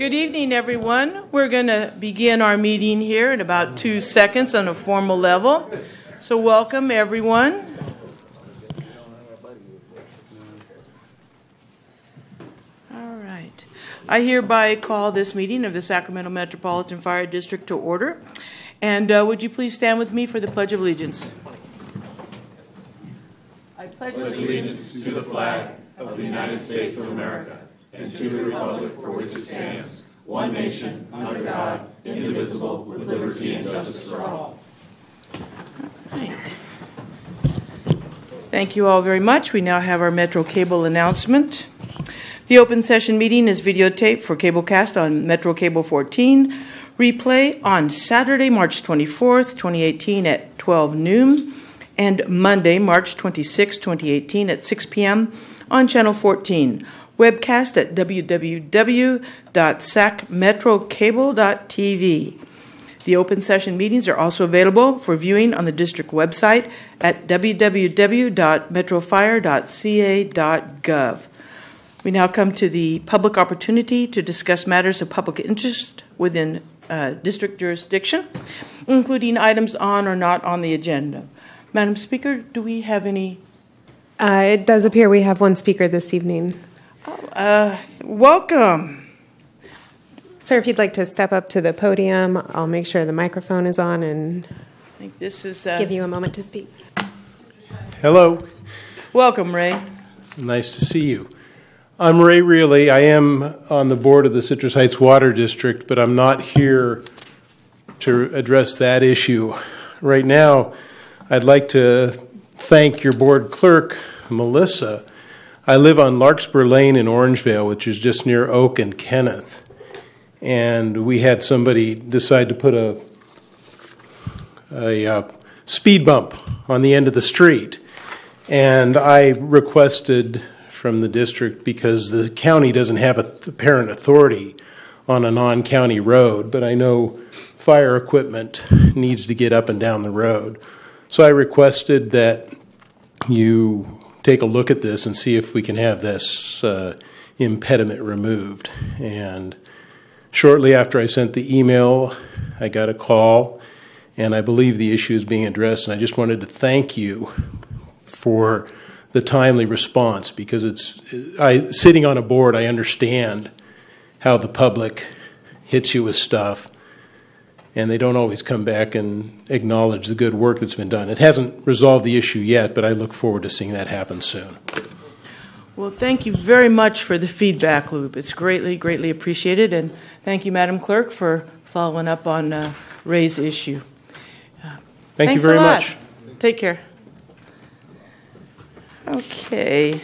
Good evening, everyone. We're going to begin our meeting here in about two seconds on a formal level. So, welcome, everyone. All right. I hereby call this meeting of the Sacramento Metropolitan Fire District to order. And uh, would you please stand with me for the Pledge of Allegiance? I pledge allegiance to the flag of the United States of America and to the republic for which it stands, one nation, under God, indivisible, with liberty and justice for all. Thank you all very much. We now have our Metro Cable announcement. The open session meeting is videotaped for Cablecast on Metro Cable 14. Replay on Saturday, March 24th, 2018 at 12 noon, and Monday, March 26, 2018 at 6 p.m. on Channel 14 webcast at www.sacmetrocable.tv. The open session meetings are also available for viewing on the district website at www.metrofire.ca.gov. We now come to the public opportunity to discuss matters of public interest within uh, district jurisdiction, including items on or not on the agenda. Madam Speaker, do we have any? Uh, it does appear we have one speaker this evening. Uh, welcome. Sir, if you'd like to step up to the podium, I'll make sure the microphone is on and I think this is. Uh, give you a moment to speak. Hello. Welcome, Ray. Nice to see you. I'm Ray Reilly. I am on the board of the Citrus Heights Water District, but I'm not here to address that issue. Right now, I'd like to thank your board clerk, Melissa. I live on Larkspur Lane in Orangevale, which is just near Oak and Kenneth. And we had somebody decide to put a, a uh, speed bump on the end of the street. And I requested from the district because the county doesn't have a apparent authority on a non county road, but I know fire equipment needs to get up and down the road. So I requested that you take a look at this and see if we can have this uh, impediment removed. And shortly after I sent the email, I got a call, and I believe the issue is being addressed. And I just wanted to thank you for the timely response because it's I sitting on a board. I understand how the public hits you with stuff, and they don't always come back and acknowledge the good work that's been done. It hasn't resolved the issue yet, but I look forward to seeing that happen soon. Well, thank you very much for the feedback loop. It's greatly, greatly appreciated, and thank you, Madam Clerk, for following up on uh, Ray's issue. Uh, Thank you very much. Take care. Okay.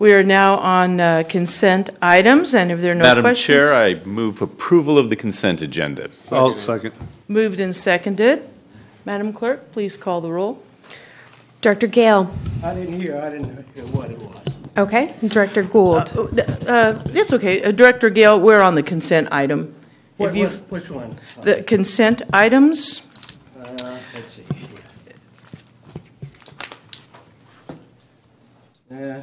We are now on uh, consent items, and if there are no Madam questions. Chair, I move approval of the consent agenda. I'll second. Moved and seconded. Madam Clerk, please call the roll. Director Gale. I didn't hear, I didn't hear what it was. Okay. Director Goold. Uh, uh, That's okay. Uh, Director Gale, we're on the consent item. What- what- Which one? The consent items, Uh, Let's see. Yeah.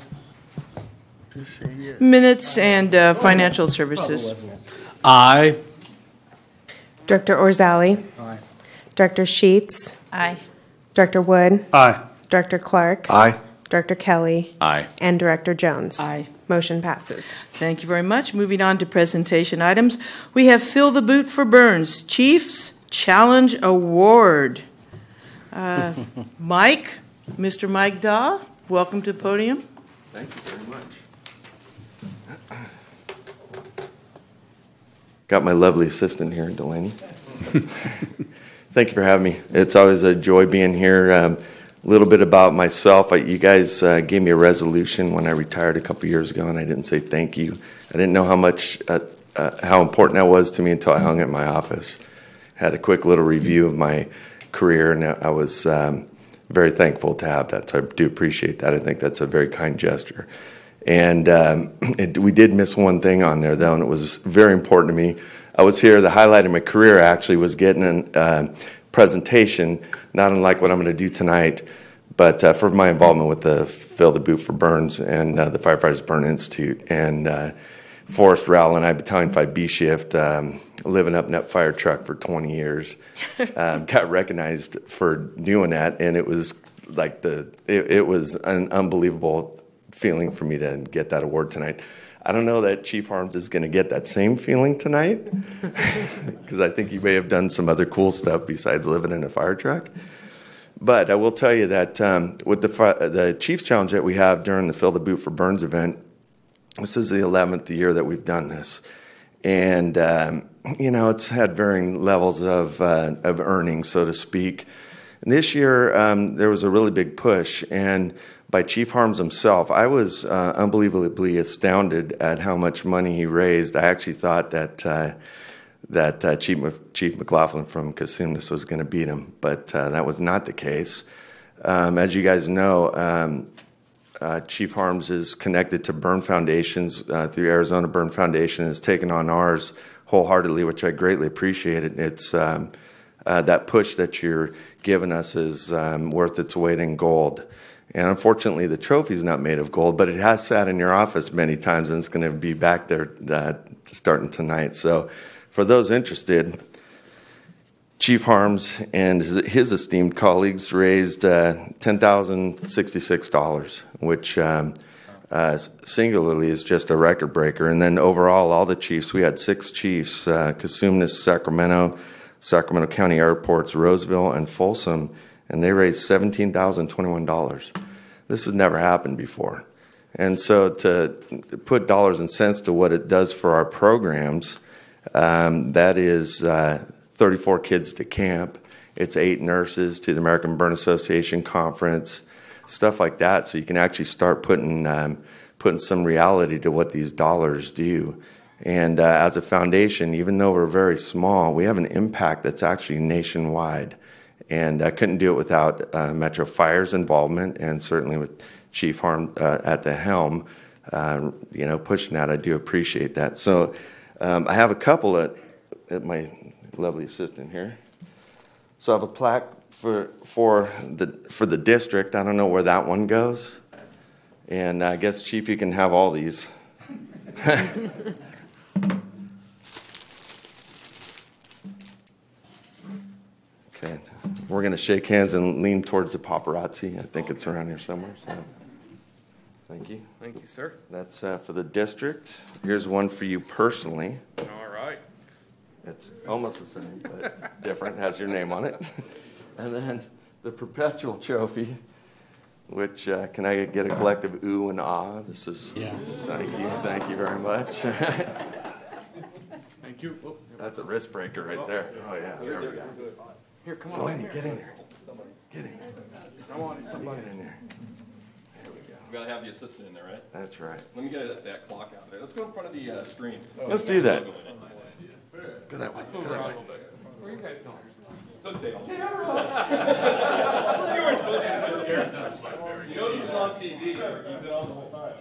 Minutes, and uh, financial services. Probably. Aye. Director Orzalli. Aye. Director Sheetz. Aye. Director Wood. Aye. Director Clark. Aye. Director Kelly. Aye. And Director Jones. Aye. Motion passes. Thank you very much. Moving on to presentation items, we have Fill the Boot for Burns Chiefs Challenge Award. Uh, Mike, Mr. Mike Daw, welcome to the podium. Thank you very much. Got my lovely assistant here, Delaney. Thank you for having me. It's always a joy being here. Um, a little bit about myself. You guys uh, gave me a resolution when I retired a couple years ago, and I didn't say thank you. I didn't know how much, uh, uh, how important that was to me until I hung it in my office. Had a quick little review of my career, and I was um, very thankful to have that. So I do appreciate that. I think that's a very kind gesture. And um, it, we did miss one thing on there, though, and it was very important to me. I was here, the highlight of my career actually was getting a uh, presentation, not unlike what I'm going to do tonight, but uh, for my involvement with the Fill the Boot for Burns and uh, the Firefighters Burn Institute. And uh, Forrest Rowell and I, Battalion 5B shift, um, living up in that fire truck for 20 years, um, got recognized for doing that, and it was like the it, it was an unbelievable feeling for me to get that award tonight. I don't know that Chief Harms is going to get that same feeling tonight because I think he may have done some other cool stuff besides living in a fire truck. But I will tell you that um, with the the Chiefs Challenge that we have during the Fill the Boot for Burns event, this is the 11th year that we've done this, and um, you know it's had varying levels of uh, of earnings, so to speak. And this year um, there was a really big push, and by Chief Harms himself, I was uh, unbelievably astounded at how much money he raised. I actually thought that. Uh, that uh, Chief, Chief McLaughlin from Cosumnes was going to beat him, but uh, that was not the case. Um, as you guys know, um, uh, Chief Harms is connected to Burn Foundations uh, through Arizona Burn Foundation and has taken on ours wholeheartedly, which I greatly appreciate. It. It's um, that push that you're giving us is um, worth its weight in gold. And unfortunately, the trophy is not made of gold, but it has sat in your office many times, and it's going to be back there uh, starting tonight. So for those interested, Chief Harms and his esteemed colleagues raised uh, $10,066, which um, uh, singularly is just a record breaker. And then overall, all the chiefs, we had six chiefs uh, Cosumnes, Sacramento, Sacramento County Airports, Roseville, and Folsom, and they raised $17,021. This has never happened before. And so to put dollars and cents to what it does for our programs, um, that is uh, 34 kids to camp. It's eight nurses to the American Burn Association conference, stuff like that. So you can actually start putting um, putting some reality to what these dollars do. And uh, as a foundation, even though we're very small, we have an impact that's actually nationwide. And I couldn't do it without uh, Metro Fire's involvement, and certainly with Chief Harm uh, at the helm, uh, you know, pushing that. I do appreciate that. So. Um, I have a couple at, at my lovely assistant here. So I have a plaque for, for, the, for the district. I don't know where that one goes. And I guess, Chief, you can have all these. okay, we're going to shake hands and lean towards the paparazzi. I think it's around here somewhere. So. Thank you. Thank you, sir. That's uh, for the district. Here's one for you personally. All right. It's almost the same, but different. Has your name on it. and then the perpetual trophy, which uh, can I get a collective ooh and ah? This is. Yes. Thank you. Thank you very much. Thank you. Oh, That's a wrist breaker right there. Oh yeah. There we go. Here, come on. Delaney, get in there. Get in. there. Come on, somebody. Get in there. There we go. We gotta have the assistant in there, right? That's right. Let me get that, that clock out there. Let's go in front of the uh, screen. Let's do that. Go that way. Go that way. Where are you guys going? Look, Dale. You know this is on TV. You've been on the whole time.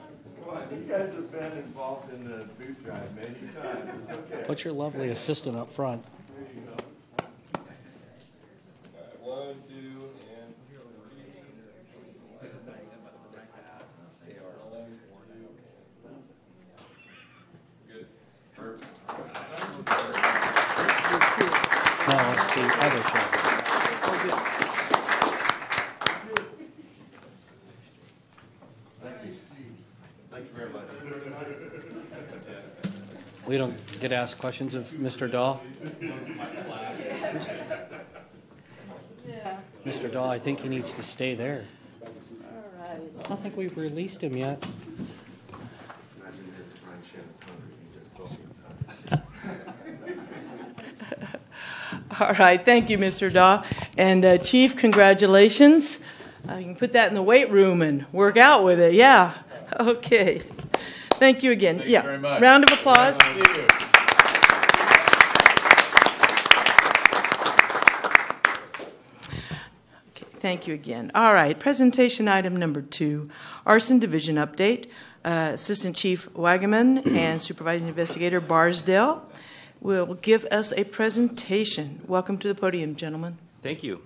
You guys have been involved in the boot drive many times. It's okay. Put your lovely assistant up front. One, two, and. Good. Perfect. No, it's the other show. Thank you very much. We don't get asked questions of Mr. Dahl. Mr. Dahl, I think he needs to stay there. I don't think we've released him yet. Imagine his friend Shannon's hungry. He just told me he's hungry. All right, thank you, Mr. Daw. And uh, Chief, congratulations. Uh, you can put that in the weight room and work out with it. Yeah. Okay. Thank you again. Thank you yeah. very much. Round of applause. Thank you. Okay, thank you again. All right, presentation item number two, arson division update. Uh, Assistant Chief Wagaman and Supervising Investigator Barsdale will give us a presentation. Welcome to the podium, gentlemen. Thank you.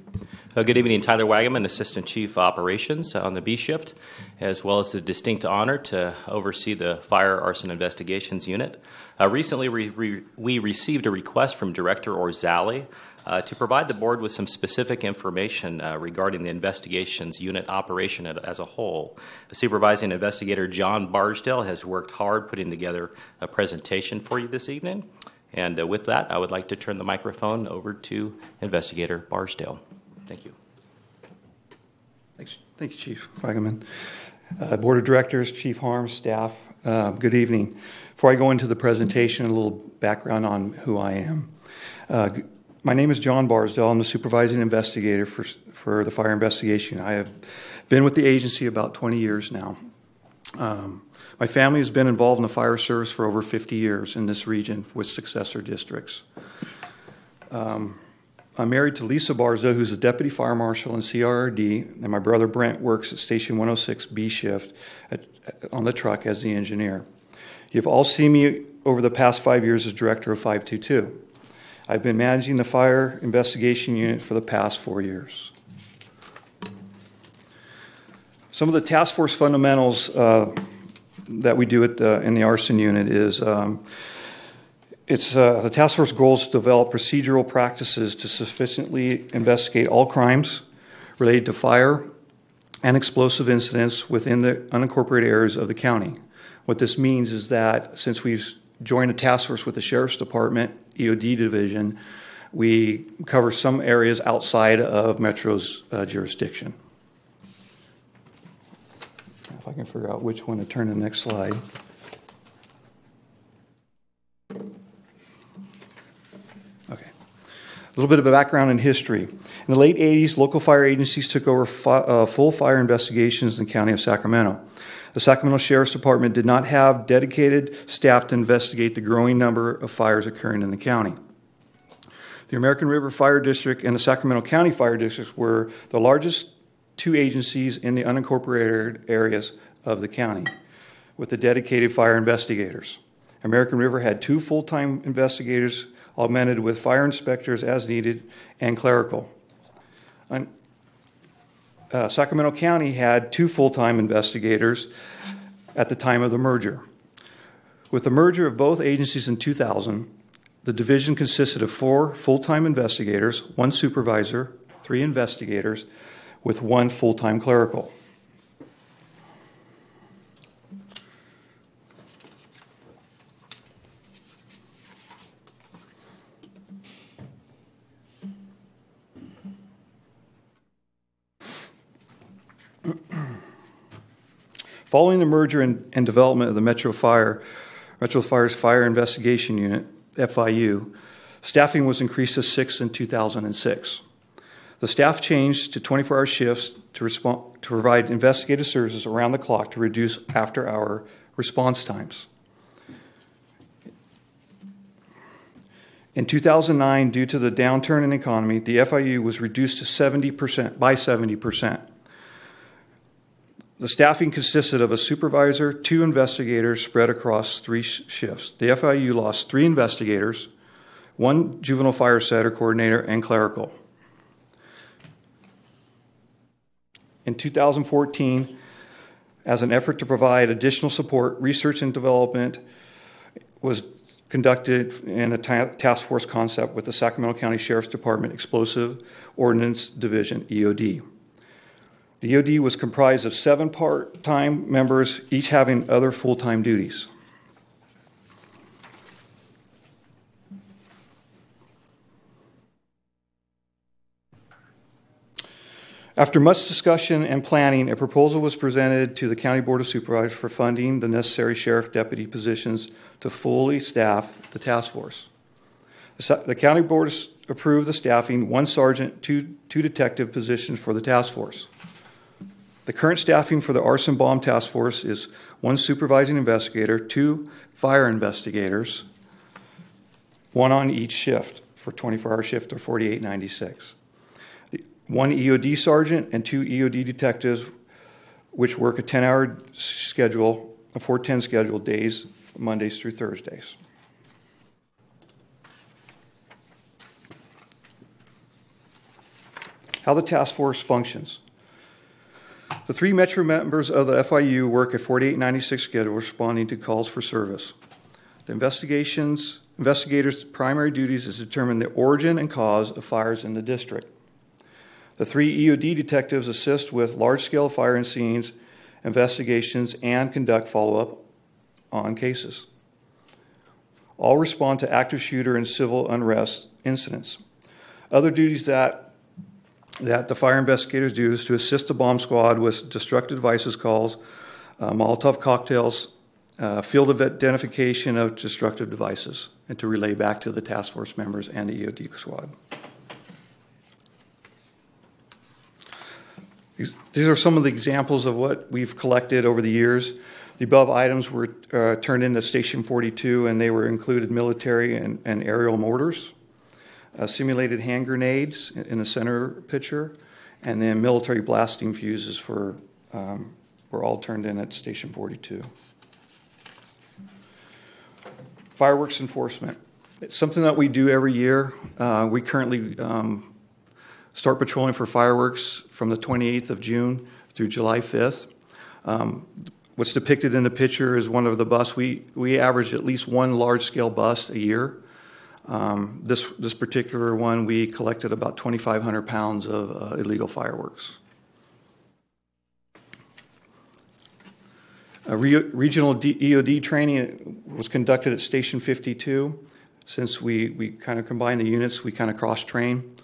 Uh, Good evening, Tyler Wagaman, Assistant Chief Operations on the B Shift, as well as the distinct honor to oversee the Fire Arson Investigations Unit. Uh, Recently, we we- received a request from Director Orzalli uh, to provide the board with some specific information uh, regarding the investigations unit operation as a whole. Supervising Investigator John Barsdale has worked hard putting together a presentation for you this evening. And uh, with that, I would like to turn the microphone over to Investigator Barsdale. Thank you. Thanks, Chief Wagaman. Uh, Board of Directors, Chief Harms, staff, uh, good evening. Before I go into the presentation, a little background on who I am. Uh, my name is John Barsdale. I'm the supervising investigator for, for the fire investigation. I have been with the agency about 20 years now. Um, my family has been involved in the fire service for over 50 years in this region with successor districts. Um, I'm married to Lisa Barzo, who's a deputy fire marshal in CRRD, and my brother Brent works at Station 106 B shift at, on the truck as the engineer. You've all seen me over the past five years as director of 522. I've been managing the fire investigation unit for the past four years. Some of the task force fundamentals uh, that we do at the, in the arson unit is um, it's uh, the task force goal is to develop procedural practices to sufficiently investigate all crimes related to fire and explosive incidents within the unincorporated areas of the county. What this means is that since we've joined a task force with the sheriff's department, EOD division, we cover some areas outside of Metro's uh, jurisdiction. I can figure out which one to turn to the next slide. Okay. A little bit of a background in history. In the late 80s, local fire agencies took over fi- uh, full fire investigations in the county of Sacramento. The Sacramento Sheriff's Department did not have dedicated staff to investigate the growing number of fires occurring in the county. The American River Fire District and the Sacramento County Fire District were the largest two agencies in the unincorporated areas of the county with the dedicated fire investigators. American River had two full time investigators, augmented with fire inspectors as needed and clerical. Uh, Sacramento County had two full time investigators at the time of the merger. With the merger of both agencies in 2000, the division consisted of four full time investigators, one supervisor, three investigators, with one full time clerical. Following the merger and, and development of the Metro Fire, Metro Fire's Fire Investigation Unit, FIU, staffing was increased to six in 2006. The staff changed to 24 hour shifts to, to provide investigative services around the clock to reduce after hour response times. In 2009, due to the downturn in the economy, the FIU was reduced to 70% by 70%. The staffing consisted of a supervisor, two investigators spread across three sh- shifts. The FIU lost three investigators, one juvenile fire setter coordinator, and clerical. In 2014, as an effort to provide additional support, research and development was conducted in a ta- task force concept with the Sacramento County Sheriff's Department Explosive Ordnance Division, EOD. The EOD was comprised of seven part time members, each having other full time duties. After much discussion and planning, a proposal was presented to the County Board of Supervisors for funding the necessary sheriff deputy positions to fully staff the task force. The County Board approved the staffing one sergeant, two, two detective positions for the task force. The current staffing for the arson bomb task force is one supervising investigator, two fire investigators, one on each shift for 24 hour shift or 4896. One EOD sergeant and two EOD detectives, which work a 10 hour schedule, a 410 schedule days, Mondays through Thursdays. How the task force functions. The three Metro members of the FIU work a 4896 schedule responding to calls for service. The investigations, investigators' primary duties is to determine the origin and cause of fires in the district. The three EOD detectives assist with large scale fire and scenes, investigations, and conduct follow up on cases. All respond to active shooter and civil unrest incidents. Other duties that that the fire investigators do is to assist the bomb squad with destructive devices calls, uh, Molotov cocktails, uh, field of identification of destructive devices, and to relay back to the task force members and the EOD squad. These are some of the examples of what we've collected over the years. The above items were uh, turned into Station 42, and they were included military and, and aerial mortars uh, simulated hand grenades in the center picture, and then military blasting fuses for um, were all turned in at Station 42. Fireworks enforcement. It's something that we do every year. Uh, we currently um, start patrolling for fireworks from the 28th of June through July 5th. Um, what's depicted in the picture is one of the busts. We, we average at least one large scale bust a year. Um, this, this particular one, we collected about 2,500 pounds of uh, illegal fireworks. A re- regional D- EOD training was conducted at Station 52. Since we, we kind of combine the units, we kind of cross train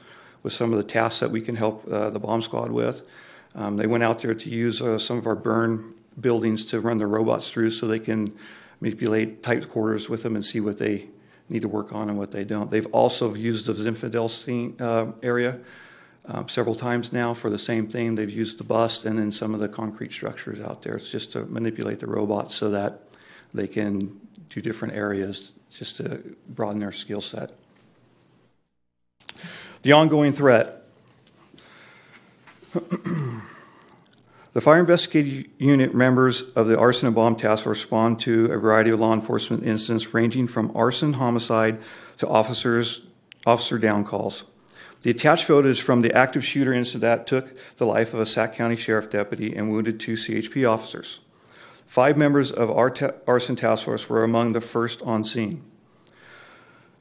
with some of the tasks that we can help uh, the bomb squad with. Um, they went out there to use uh, some of our burn buildings to run their robots through so they can manipulate tight quarters with them and see what they need to work on and what they don't. They've also used the Zinfandel scene, uh, area um, several times now for the same thing. They've used the bust and then some of the concrete structures out there. It's just to manipulate the robots so that they can do different areas just to broaden their skill set. The ongoing threat. The Fire Investigating Unit members of the Arson and Bomb Task Force respond to a variety of law enforcement incidents ranging from arson, homicide, to officers, officer down calls. The attached photo is from the active shooter incident that took the life of a Sac County Sheriff deputy and wounded two CHP officers. Five members of our arson task force were among the first on scene.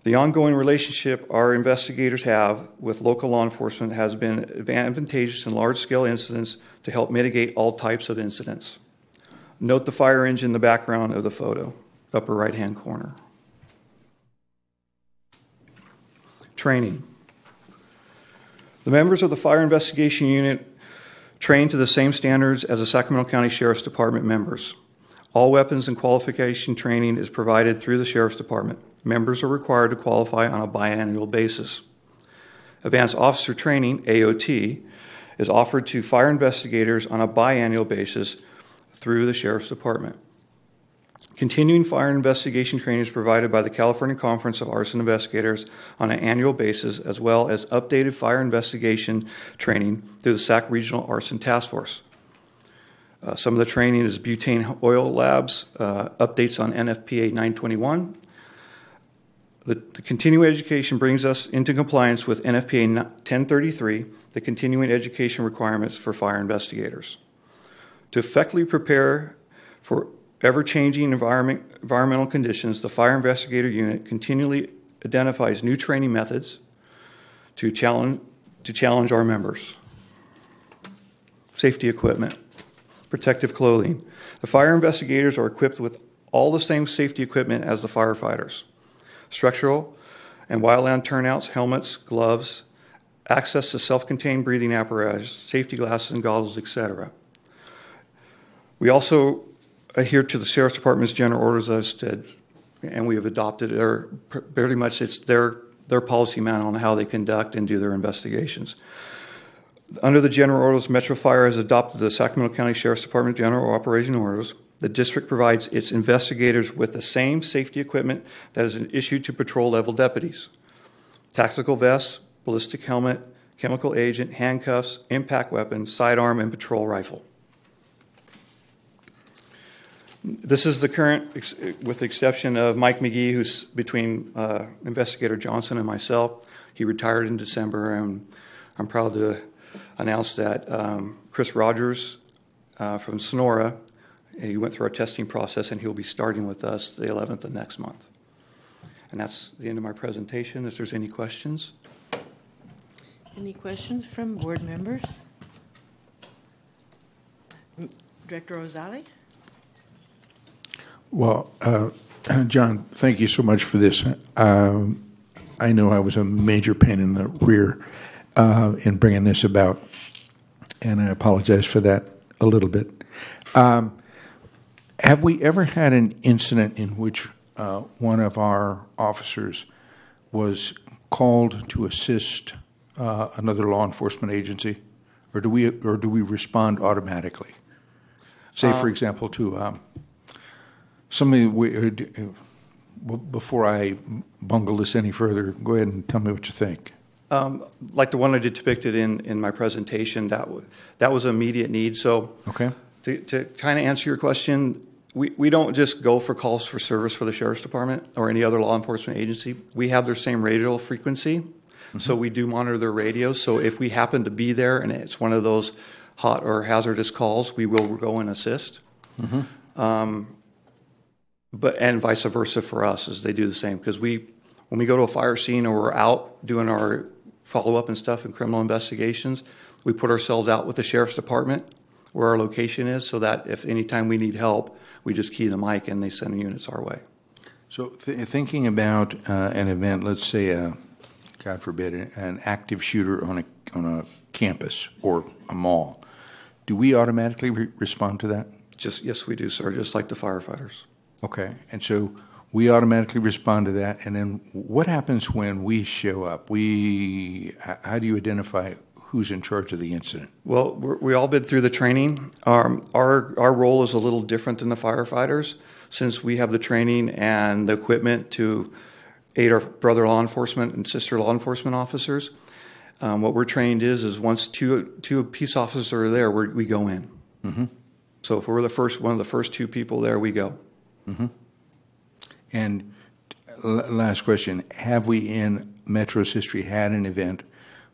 The ongoing relationship our investigators have with local law enforcement has been advantageous in large scale incidents to help mitigate all types of incidents. Note the fire engine in the background of the photo, upper right hand corner. Training. The members of the Fire Investigation Unit train to the same standards as the Sacramento County Sheriff's Department members. All weapons and qualification training is provided through the Sheriff's Department. Members are required to qualify on a biannual basis. Advanced Officer Training, AOT, is offered to fire investigators on a biannual basis through the Sheriff's Department. Continuing fire investigation training is provided by the California Conference of Arson Investigators on an annual basis, as well as updated fire investigation training through the SAC Regional Arson Task Force. Uh, some of the training is butane oil labs, uh, updates on NFPA 921. The, the continuing education brings us into compliance with NFPA 1033, the continuing education requirements for fire investigators. To effectively prepare for ever changing environment, environmental conditions, the Fire Investigator Unit continually identifies new training methods to challenge, to challenge our members. Safety equipment protective clothing. The fire investigators are equipped with all the same safety equipment as the firefighters structural and wildland turnouts, helmets, gloves, access to self contained breathing apparatus, safety glasses and goggles, etc. We also adhere to the Sheriff's Department's general orders as said, and we have adopted, or pretty much it's their, their policy manual on how they conduct and do their investigations. Under the general orders, Metro Fire has adopted the Sacramento County Sheriff's Department general operation orders. The district provides its investigators with the same safety equipment that is issued to patrol level deputies tactical vests, ballistic helmet, chemical agent, handcuffs, impact weapon, sidearm, and patrol rifle. This is the current, with the exception of Mike McGee, who's between uh, Investigator Johnson and myself. He retired in December, and I'm proud to announce that um, Chris Rogers uh, from Sonora, he went through our testing process and he'll be starting with us the 11th of next month. And that's the end of my presentation. If there's any questions. Any questions from board members? Director Rosali? Well, uh, John, thank you so much for this. Um, I know I was a major pain in the rear uh, in bringing this about, and I apologize for that a little bit. Um, have we ever had an incident in which uh, one of our officers was called to assist uh, another law enforcement agency, or do we or do we respond automatically? Say, for Uh, example, to um, somebody. We, uh, uh, before I bungle this any further, go ahead and tell me what you think. Um, like the one I depicted in, in my presentation, that, w- that was an immediate need. So Okay. to, to kind of answer your question, we, we don't just go for calls for service for the sheriff's department or any other law enforcement agency. We have their same radio frequency, so we do monitor their radios. So if we happen to be there and it's one of those hot or hazardous calls, we will go and assist. Um, but and vice versa for us, as they do the same because we when we go to a fire scene or we're out doing our follow up and stuff in criminal investigations, we put ourselves out with the sheriff's department where our location is, so that if anytime we need help, we just key the mic and they send units our way. So, th- thinking about uh, an event, let's say, uh, God forbid, an active shooter on a on a campus or a mall, do we automatically re- respond to that? Just yes, we do, sir. Just like the firefighters. Okay, and so we automatically respond to that, and then what happens when we show up? We how do you identify who's in charge of the incident? Well, we all been through the training. Um, our our role is a little different than the firefighters, since we have the training and the equipment to aid our brother law enforcement and sister law enforcement officers. Um, what we're trained is is once two two peace officers are there, we we go in. Mhm. So if we're the first one of the first two people there, we go. Mm-hmm. And uh, l- last question: Have we in Metro's history had an event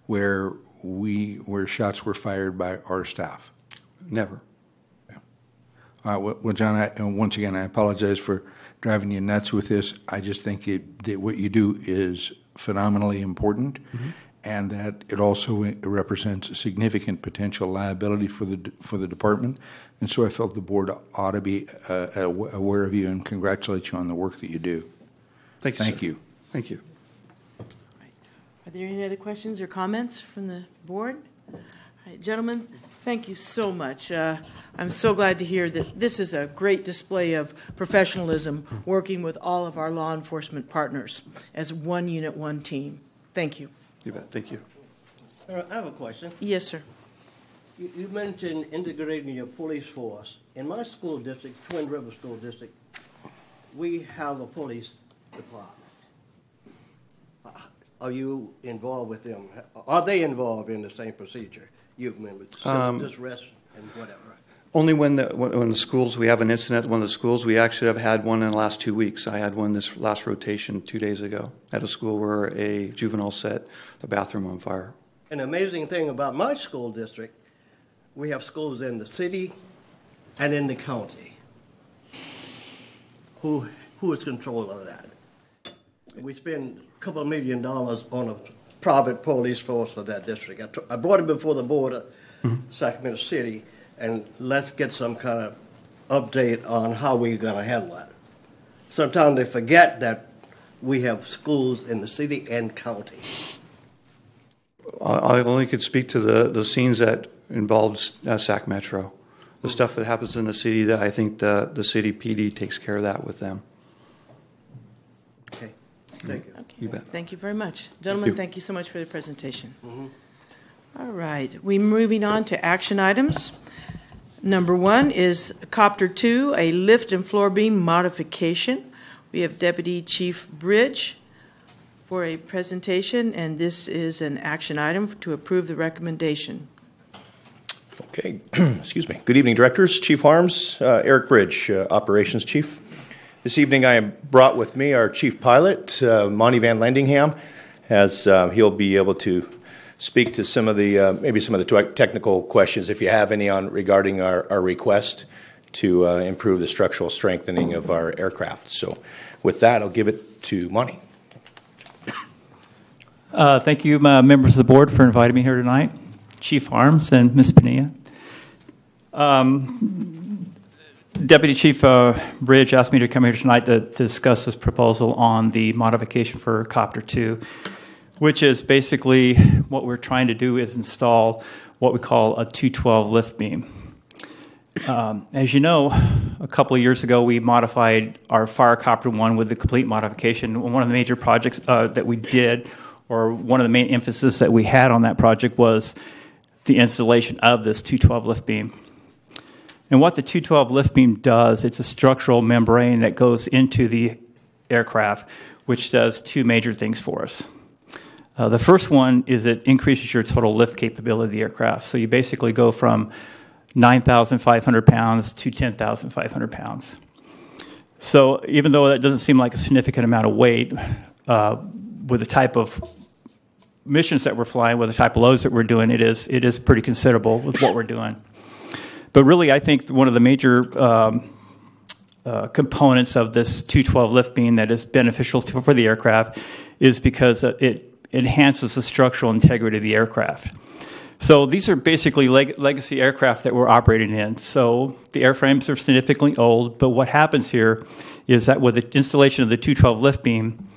where we where shots were fired by our staff? Never. Uh, well, John, I, and once again, I apologize for driving you nuts with this. I just think it, that what you do is phenomenally important, mm-hmm. and that it also represents a significant potential liability for the for the department. And so I felt the board ought to be uh, aware of you and congratulate you on the work that you do. Thank you. Thank sir. you. Thank you. Are there any other questions or comments from the board? All right, gentlemen, thank you so much. Uh, I'm so glad to hear that this is a great display of professionalism, working with all of our law enforcement partners as one unit, one team. Thank you. You bet. Thank you. Uh, I have a question. Yes, sir. You, you mentioned integrating your police force. In my school district, Twin River School District, we have a police department. Uh, Are you involved with them? Are they involved in the same procedure? You remember, civil Um, disrest and whatever? Only when the when, when the schools we have an incident at one of the schools. We actually have had one in the last two weeks. I had one this last rotation two days ago at a school where a juvenile set the bathroom on fire. An amazing thing about my school district, we have schools in the city and in the county. Who, who is control of that? We spend a couple of million dollars on a private police force for that district. I, brought it before the board of mm-hmm. Sacramento City, and let's get some kind of update on how we're gonna handle that. Sometimes they forget that we have schools in the city and county. I, I only could speak to the the scenes that involved uh, Sac Metro, the stuff that happens in the city. That I think the the city PD takes care of that with them. Okay, thank you. You bet. Thank you very much. Gentlemen, you. thank you so much for the presentation. All right, we're moving on to action items. Number one is Copter 2, a lift and floor beam modification. We have Deputy Chief Bridge for a presentation, and this is an action item to approve the recommendation. Okay, excuse me. Good evening, Directors, Chief Harms, uh, Eric Bridge, uh, Operations Chief. This evening, I am brought with me our Chief Pilot, uh, Monty Van Lendingham, as uh, he'll be able to speak to some of the, uh, maybe some of the tec- technical questions, if you have any on regarding our, our request to uh, improve the structural strengthening of our aircraft. So with that, I'll give it to Monty. Thank you, members of the board, for inviting me here tonight, Chief Harms and Ms. Padilla. Um, Deputy Chief uh, Bridge asked me to come here tonight to to discuss this proposal on the modification for Copter 2, which is basically what we're trying to do is install what we call a 212 lift beam. Um, As you know, a couple of years ago, we modified our Firecopter 1 with the complete modification. One of the major projects uh, that we did, or one of the main emphasis that we had on that project was the installation of this 212 lift beam. And what the 212 lift beam does, it's a structural membrane that goes into the aircraft, which does two major things for us. Uh, the first one is it increases your total lift capability of the aircraft. So you basically go from 9,500 pounds to 10,500 pounds. So even though that doesn't seem like a significant amount of weight, uh, with the type of missions that we're flying, with the type of loads that we're doing, it is it is pretty considerable with what we're doing. But really, I think one of the major um, uh, components of this 212 lift beam that is beneficial to, for the aircraft is because it enhances the structural integrity of the aircraft. So these are basically leg- legacy aircraft that we're operating in. So the airframes are significantly old, but what happens here is that with the installation of the 212 lift beam,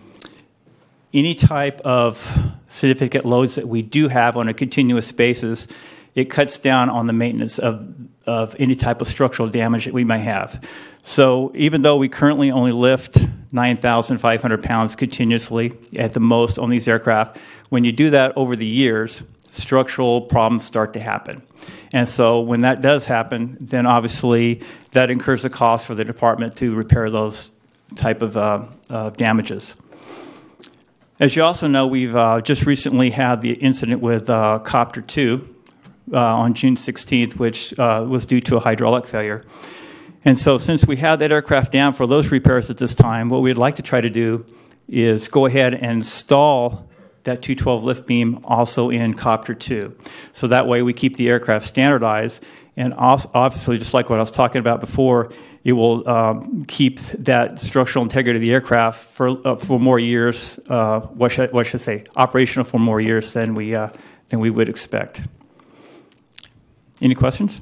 any type of significant loads that we do have on a continuous basis, it cuts down on the maintenance of, of any type of structural damage that we may have. So even though we currently only lift 9,500 pounds continuously at the most on these aircraft, when you do that over the years, structural problems start to happen. And so when that does happen, then obviously that incurs a cost for the department to repair those type of uh, uh, damages. As you also know, we've uh, just recently had the incident with uh, Copter 2 uh, on June 16th, which uh, was due to a hydraulic failure. And so, since we have that aircraft down for those repairs at this time, what we'd like to try to do is go ahead and install that 212 lift beam also in Copter 2. So that way we keep the aircraft standardized. And obviously, just like what I was talking about before, it will um, keep that structural integrity of the aircraft for, uh, for more years, uh, what, should, what should I say, operational for more years than we, uh, than we would expect. Any questions?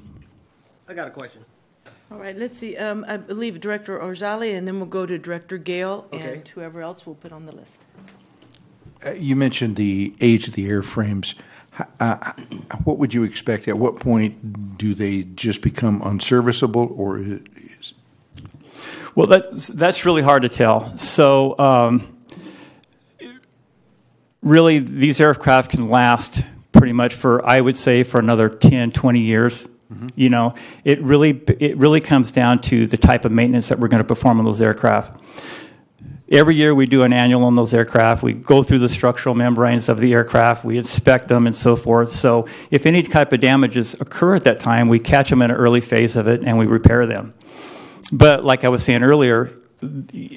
I got a question. All right, let's see. Um, I believe Director Orzalli, and then we'll go to Director Gale Okay. and whoever else we'll put on the list. Uh, You mentioned the age of the airframes. Uh, What would you expect? At what point do they just become unserviceable, or is, Well, that's, that's really hard to tell. So, um, really, these aircraft can last pretty much for, I would say, for another 10, 20 years. You know, it really, it really comes down to the type of maintenance that we're going to perform on those aircraft. Every year we do an annual on those aircraft. We go through the structural membranes of the aircraft, we inspect them and so forth. So if any type of damages occur at that time, we catch them in an early phase of it and we repair them. But like I was saying earlier,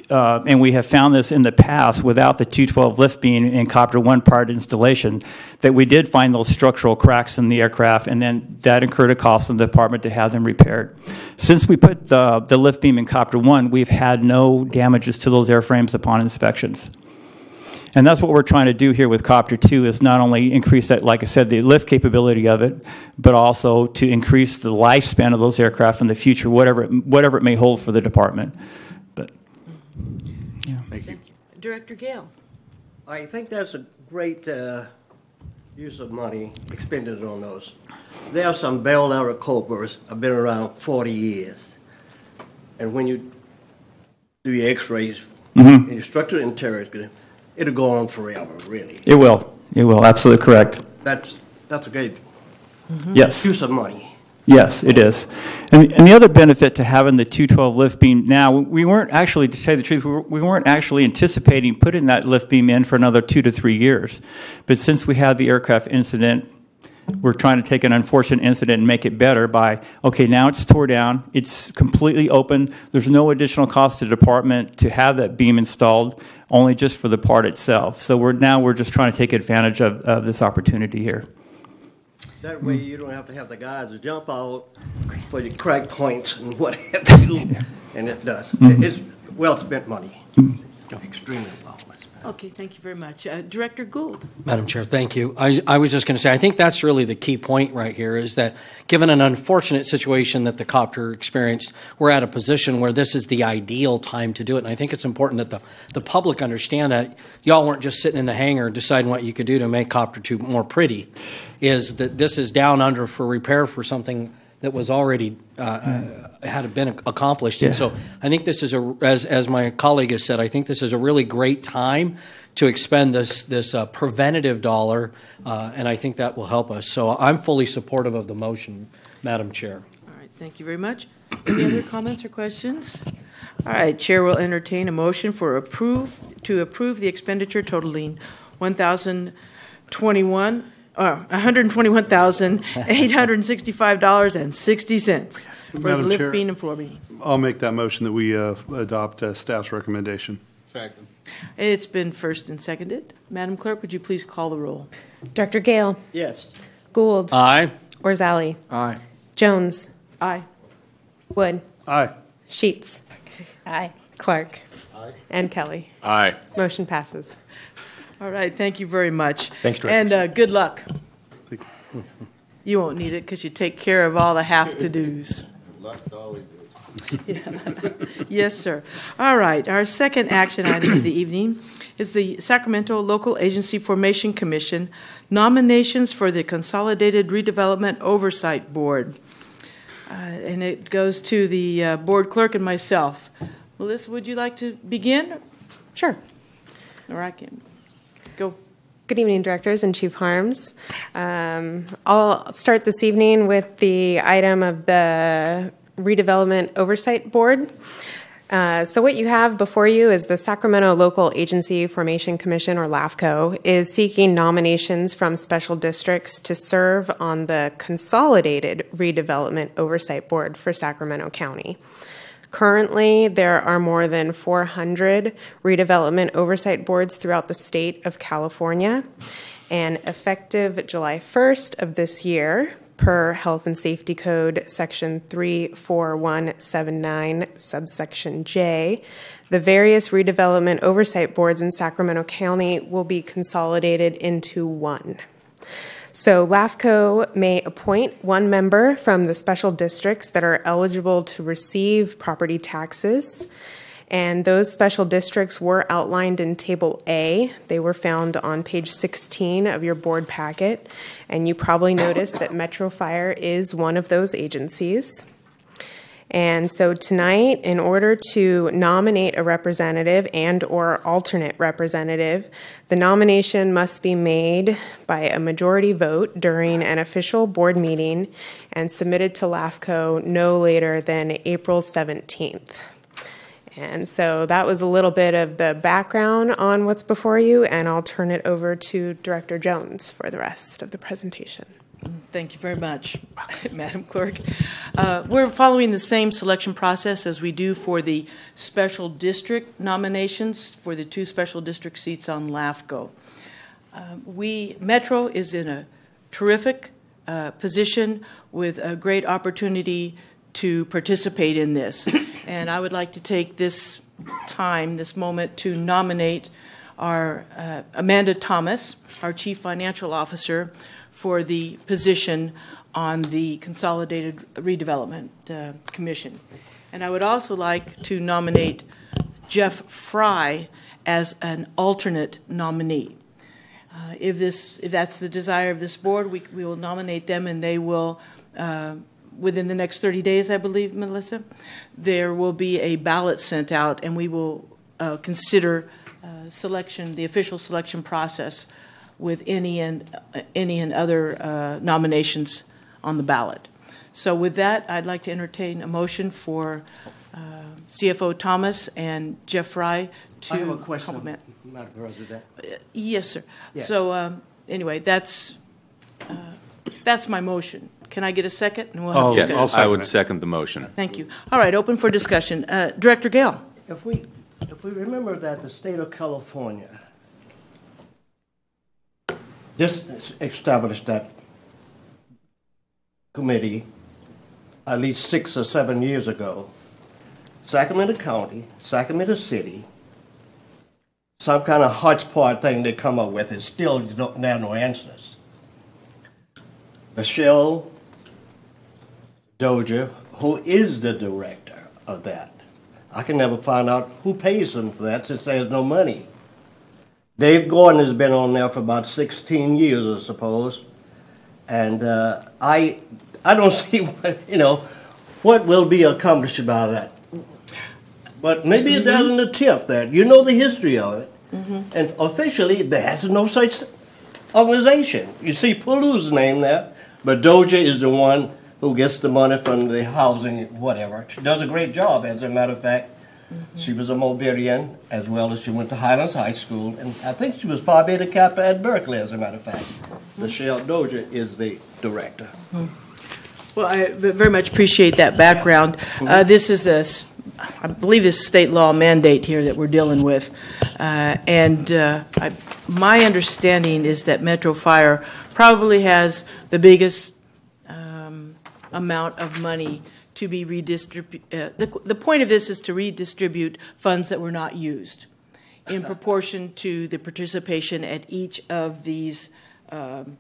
uh, and we have found this in the past without the 212 lift beam and Copter 1 part installation, that we did find those structural cracks in the aircraft, and then that incurred a cost in the department to have them repaired. Since we put the, the lift beam in Copter 1, we've had no damages to those airframes upon inspections. And that's what we're trying to do here with Copter 2 is not only increase that, like I said, the lift capability of it, but also to increase the lifespan of those aircraft in the future, whatever it, whatever it may hold for the department. But yeah. Thank you. Director Gale. I think that's a great uh, use of money expended on those. There are some Bell era Cobras have been around 40 years. And when you do your x-rays Mhm. and you structure the interior, it'll go on forever, really. It will. It will. Absolutely correct. That's, that's a great mm-hmm. Yes. use of money. Yes, it is. And, and the other benefit to having the 212 lift beam now, we weren't actually, to tell you the truth, we, were, we weren't actually anticipating putting that lift beam in for another two to three years. But since we had the aircraft incident we're trying to take an unfortunate incident and make it better by, okay, now it's tore down, it's completely open, there's no additional cost to the department to have that beam installed, only just for the part itself. So we're, now we're just trying to take advantage of, of this opportunity here. That way you don't have to have the guys jump out for your crack points and what have you, and it does. Mhm. It's well-spent money, extremely well. Okay, thank you very much. Uh, Director Goold? Madam Chair, thank you. I, I was just going to say, I think that's really the key point right here is that given an unfortunate situation that the copter experienced, we're at a position where this is the ideal time to do it. And I think it's important that the, the public understand that y'all weren't just sitting in the hangar deciding what you could do to make copter 2 more pretty, is that this is down under for repair for something that was already uh, uh, had been accomplished. And so I think this is a, as, as my colleague has said, I think this is a really great time to expend this, this uh, preventative dollar, uh, and I think that will help us. So I'm fully supportive of the motion, Madam Chair. All right, thank you very much. Any other comments or questions? All right, Chair will entertain a motion for approve, to approve the expenditure totaling 1,021, uh, $121,865.60 for the Madam lift Chair. beam and floor beam. I'll make that motion that we uh, adopt uh, staff's recommendation. Second. It's been first and seconded. Madam Clerk, would you please call the roll? Dr. Gale. Yes. Goold. Aye. Orzalli. Aye. Jones. Aye. Wood. Aye. Sheetz. Aye. Clark. Aye. And Kelly. Aye. Motion passes. All right, thank you very much. Thanks, Director. And uh, good luck. You won't need it because you take care of all the have-to-dos. Luck's all we do. Yes, sir. All right, our second action item of the evening is the Sacramento Local Agency Formation Commission nominations for the Consolidated Redevelopment Oversight Board. Uh, And it goes to the uh, board clerk and myself. Melissa, would you like to begin? Sure. Or I can. Go. Good evening, directors and Chief Harms. Um, I'll start this evening with the item of the Redevelopment Oversight Board. Uh, so, what you have before you is the Sacramento Local Agency Formation Commission, or LAFCO, is seeking nominations from special districts to serve on the Consolidated Redevelopment Oversight Board for Sacramento County. Currently, there are more than 400 redevelopment oversight boards throughout the state of California. And effective July 1st of this year, per Health and Safety Code Section 34179, subsection J, the various redevelopment oversight boards in Sacramento County will be consolidated into one. So LAFCO may appoint one member from the special districts that are eligible to receive property taxes. And those special districts were outlined in Table A. They were found on page 16 of your board packet. And you probably noticed that Metro Fire is one of those agencies. And so tonight, in order to nominate a representative and or alternate representative, the nomination must be made by a majority vote during an official board meeting and submitted to LAFCO no later than April 17th. And so that was a little bit of the background on what's before you, and I'll turn it over to Director Jones for the rest of the presentation. Thank you very much, Madam Clerk. Uh, We're following the same selection process as we do for the special district nominations for the two special district seats on LAFCO. Uh, We, Metro is in a terrific uh, position with a great opportunity to participate in this. And I would like to take this time, this moment, to nominate our uh, Amanda Thomas, our Chief Financial Officer, for the position on the Consolidated Redevelopment uh, Commission. And I would also like to nominate Jeff Fry as an alternate nominee. Uh, If this, if that's the desire of this board, we, we will nominate them and they will, uh, within the next 30 days, I believe, Melissa, there will be a ballot sent out and we will uh, consider uh, selection, the official selection process with any and, uh, any and other uh, nominations on the ballot. So with that, I'd like to entertain a motion for uh, CFO Thomas and Jeff Fry to I have a question, complement. Madam President. Yes, sir. Yes. So, um, anyway, that's, uh, That's my motion. Can I get a second? And we'll have Yes, discussion. I would second the motion. Thank you. All right, open for discussion. Uh, Director Gale? If we, if we remember that the state of California just established that committee at least six or seven years ago, Sacramento County, Sacramento City, some kind of hodgepodge thing they come up with, is still there are no answers. Michelle Dozier, who is the director of that, I can never find out who pays them for that since there's no money. Dave Gordon has been on there for about 16 years, I suppose, and uh, I I don't see what you know what will be accomplished by that. But maybe Mm-hmm. there's an attempt that you know the history of it, and officially there's no such organization. You see Pulu's name there, but Doja is the one who gets the money from the housing, whatever. She does a great job, as a matter of fact. She was a Mobilian, as well as she went to Highlands High School, and I think she was Phi Beta Kappa at Berkeley, as a matter of fact. Michelle Doja is the director. Well, I very much appreciate that background. Uh, This is a, I believe this is state law mandate here that we're dealing with. Uh, And uh, I- my understanding is that Metro Fire probably has the biggest um, amount of money to be redistributed. The the point of this is to redistribute funds that were not used in proportion to the participation at each of these um,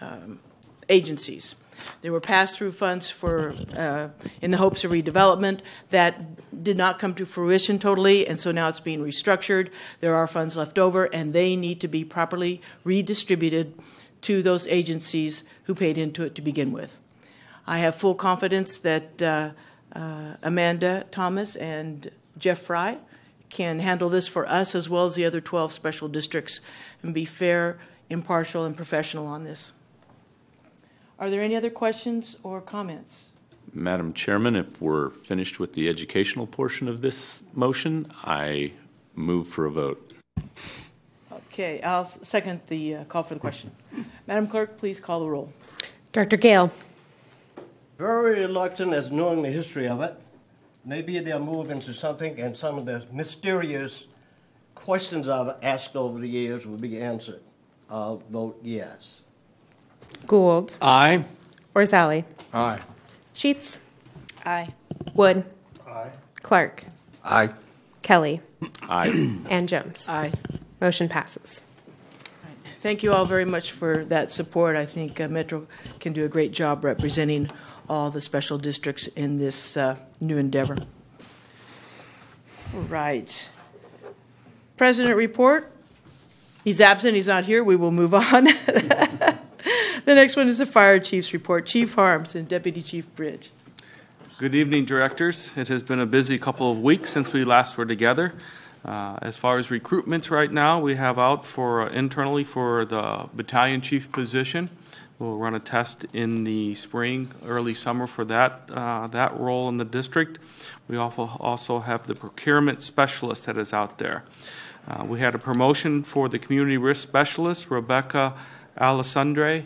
um, agencies. There were pass-through funds for, uh, in the hopes of redevelopment, that did not come to fruition totally, and so now it's being restructured. There are funds left over, and they need to be properly redistributed to those agencies who paid into it to begin with. I have full confidence that uh, uh, Amanda Thomas and Jeff Fry can handle this for us as well as the other 12 special districts and be fair, impartial, and professional on this. Are there any other questions or comments? Madam Chairman, if we're finished with the educational portion of this motion, I move for a vote. Okay, I'll second the uh, call for the question. Madam Clerk, please call the roll. Director Gale. Very reluctant as knowing the history of it. Maybe they'll move into something and some of the mysterious questions I've asked over the years will be answered. I'll vote yes. Goold. Aye. Orzalli. Aye. Sheetz. Aye. Wood. Aye. Clark. Aye. Kelly. Aye. And Jones. Aye. Motion passes. Thank you all very much for that support. I think uh, Metro can do a great job representing all the special districts in this uh, new endeavor. All right. President report. He's absent, he's not here. We will move on. The next one is the fire chief's report. Chief Harms and Deputy Chief Bridge. Good evening, directors. It has been a busy couple of weeks since we last were together. Uh, As far as recruitments right now, we have out for, uh, internally for the battalion chief position. We'll run a test in the spring, early summer for that, uh, that role in the district. We also, also have the procurement specialist that is out there. Uh, We had a promotion for the community risk specialist, Rebecca Alessandre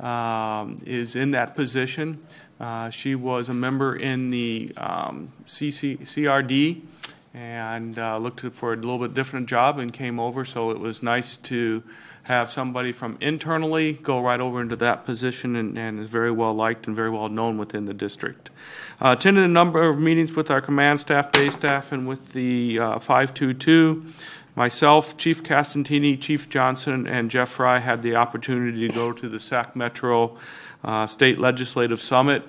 um, is in that position. Uh, She was a member in the um, CC CRD and uh, looked for a little bit different job and came over, so it was nice to have somebody from internally go right over into that position and and is very well liked and very well known within the district. Uh, Attended a number of meetings with our command staff, day staff, and with the uh, 522. Myself, Chief Castantini, Chief Johnson, and Jeff Fry had the opportunity to go to the SAC Metro uh, State Legislative Summit.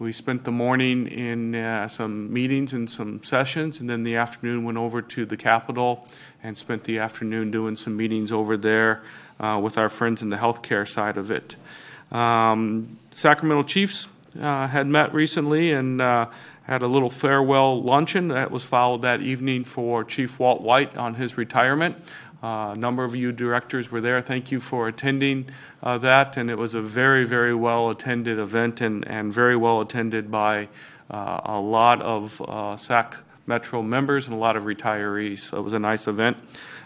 We spent the morning in uh, some meetings and some sessions, and then the afternoon went over to the Capitol and spent the afternoon doing some meetings over there uh, with our friends in the healthcare side of it. Um, Sacramento Chiefs uh, had met recently and uh, had a little farewell luncheon that was followed that evening for Chief Walt White on his retirement. Uh, a number of you directors were there. Thank you for attending uh, that, and it was a very, very well attended event and, and very well attended by uh, a lot of SAC Metro members and a lot of retirees. So it was a nice event.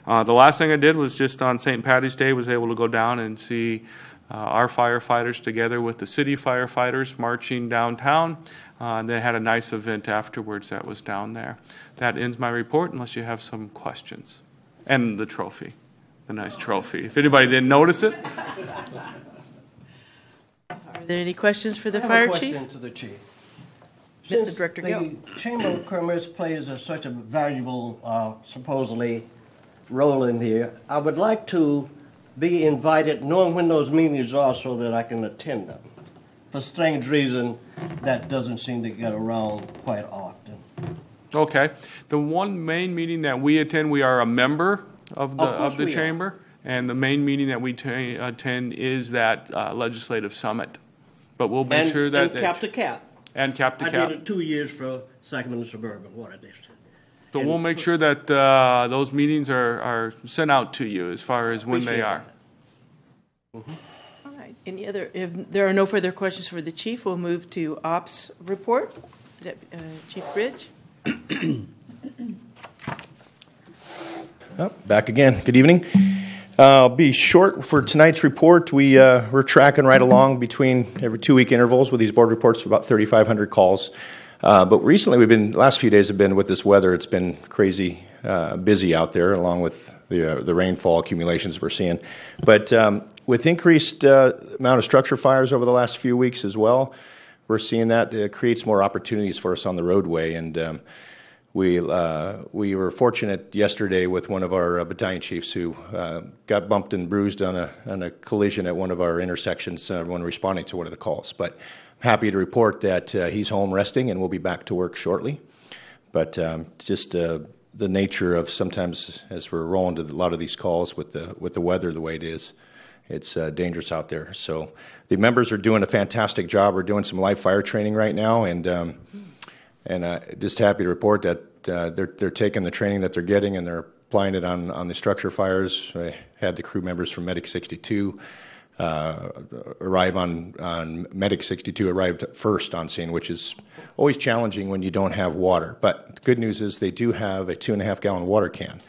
Uh, the last thing I did was just on St. Patty's Day was able to go down and see uh, our firefighters together with the city firefighters marching downtown. Uh, and they had a nice event afterwards that was down there. That ends my report unless you have some questions. And the trophy, the nice trophy. If anybody didn't notice it, Are there any questions for the I have fire a chief? question to the chief. Let the director the go. Chamber of Commerce plays a, such a valuable, uh, supposedly, role in here, I would like to be invited, knowing when those meetings are, so that I can attend them. For strange reason, that doesn't seem to get around quite often. Okay. The one main meeting that we attend, we are a member of the, Of course of the we are. chamber. And the main meeting that we ta- attend is that uh, legislative summit. But we'll make And- sure that. and cap to cap. And cap to I cap. did it two years for Sacramento Suburban Water District. So we'll make sure that uh, those meetings are, are sent out to you as far as when they Appreciate are. All right. Any other, if there are no further questions for the chief, we'll move to ops report. Dep- uh, Chief Bridge? Oh, Back again. Good evening. Uh, I'll be short for tonight's report. We, uh, we're tracking right along between every two-week intervals with these board reports for about 3,500 calls. Uh, But recently, we've been, last few days have been with this weather, it's been crazy uh, busy out there, along with the, uh, the rainfall accumulations we're seeing. But um, with increased uh, amount of structure fires over the last few weeks as well, we're seeing that it creates more opportunities for us on the roadway. And um, we uh, we were fortunate yesterday with one of our uh, battalion chiefs who uh, got bumped and bruised on a on a collision at one of our intersections uh, when responding to one of the calls. But I'm happy to report that uh, he's home resting and will be back to work shortly. But um, just uh, the nature of sometimes as we're rolling to a lot of these calls with the with the weather the way it is, it's dangerous out there. So the members are doing a fantastic job. We're doing some live fire training right now, and um, and uh, just happy to report that uh, they're they're taking the training that they're getting and they're applying it on on the structure fires. I had the crew members from Medic 62 uh, arrive on on Medic 62 arrived first on scene, which is always challenging when you don't have water. But the good news is they do have a two and a half gallon water can.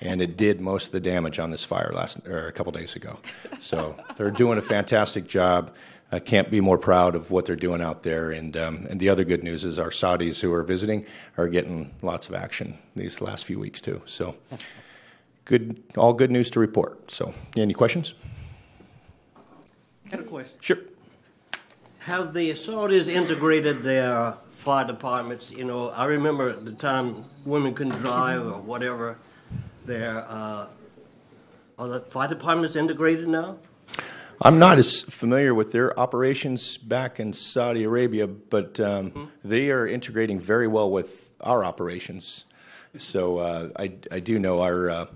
And it did most of the damage on this fire last or a couple days ago. So they're doing a fantastic job. I can't be more proud of what they're doing out there. And um, and the other good news is our Saudis who are visiting are getting lots of action these last few weeks too. So good, all good news to report. So any questions? I had a question. Sure. Have the Saudis integrated their fire departments? You know, I remember the time women couldn't drive or whatever. Their uh, are the fire departments integrated now? I'm not as familiar with their operations back in Saudi Arabia, but um, they are integrating very well with our operations. So uh, I, I do know our.